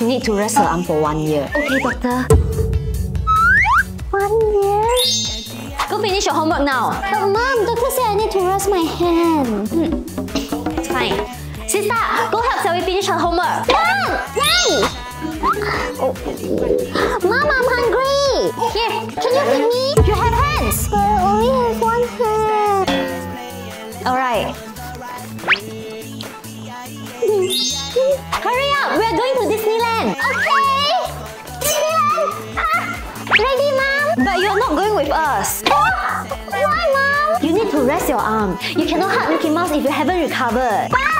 You need to rest her arm for one year. Okay, doctor. One year? Go finish your homework now. But mom, doctor said I need to rest my hand. Hmm. It's fine. Sister, go help Xiaoyi finish her homework. Mom! Run! Oh. Mom, I'm hungry! Here. Can you feed me? You have hands. But I only have one hand. Alright. Hurry up! We are going to Disneyland. Okay! Disneyland! Ah! Ready, mom? But you're not going with us. Oh, why, mom? You need to rest your arm. You cannot hug Mickey Mouse if you haven't recovered. Bye!